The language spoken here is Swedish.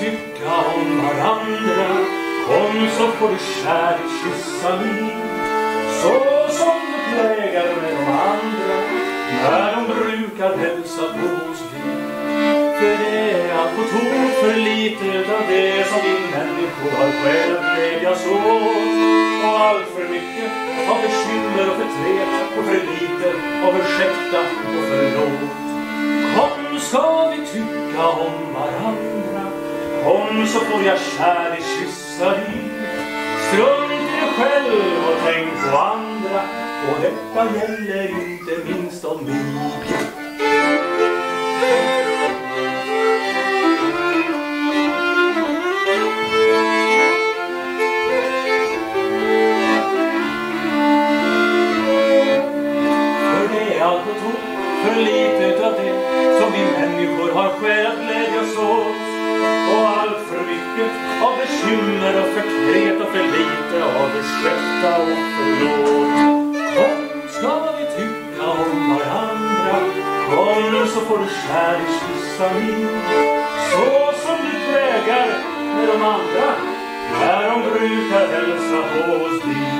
tycka om varandra. Kom så får du kärlek kyssa mig. Så som du plägar med de andra när de brukar hälsa på hos dig. För det är allt på tok för lite utan det som vi människor har själv glädjas åt. Och allt för mycket av bekymmer och förtret och för lite av ursäkta och förlåt. Kom ska vi tycka om varandra Kom så får jag kärlek kyssa dig. Strunt i dig själv och tänk på andra Och detta gäller inte minst om mig För det är allt på tok för lite utav det som vi människor har skäl att bekymmer och förtret och för lite av ursäkta och förlåt. Kom ska vi tycka om varandra, kom så får du kärlekskyssa min. Så som du plägar med de andra, när de brukar hälsa på hos dig.